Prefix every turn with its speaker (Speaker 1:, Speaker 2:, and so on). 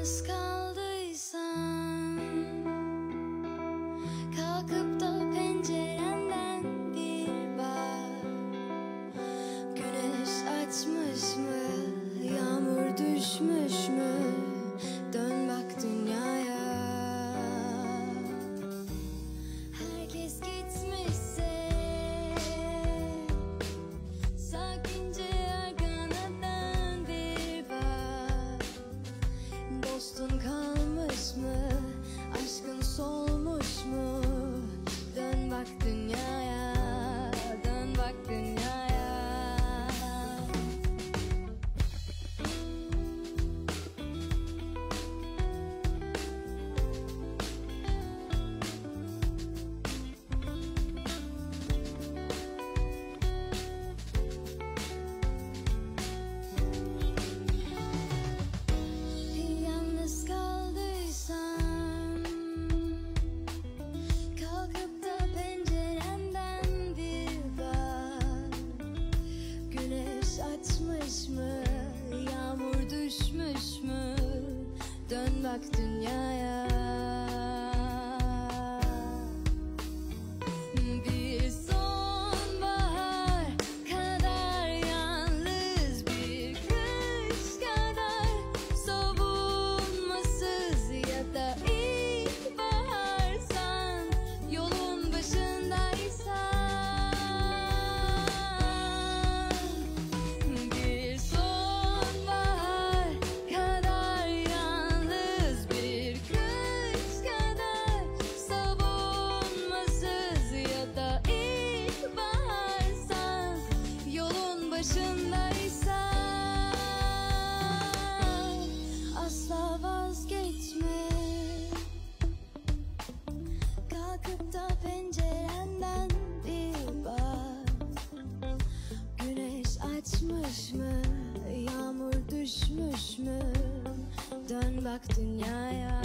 Speaker 1: Kaldıysam Kalkıp Da pencerenden bir bak Güneş açmış mı? Yağmur düşmüş mü? Dön bak dünyaya